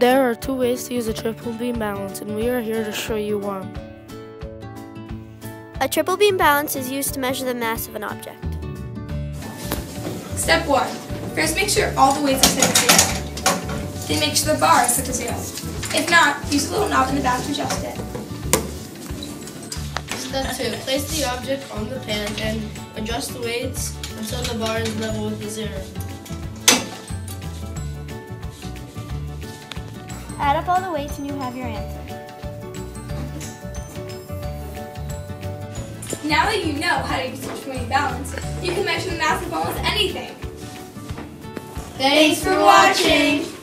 There are two ways to use a triple beam balance, and we are here to show you one. A triple beam balance is used to measure the mass of an object. Step 1. First make sure all the weights are set to zero. Then make sure the bar is set to zero. If not, use a little knob in the back to adjust it. Step 2. Place the object on the pan and adjust the weights until the bar is level with the zero. Add up all the weights and you have your answer. Now that you know how to use the triple balance, you can measure the mass of almost anything. Thanks for watching!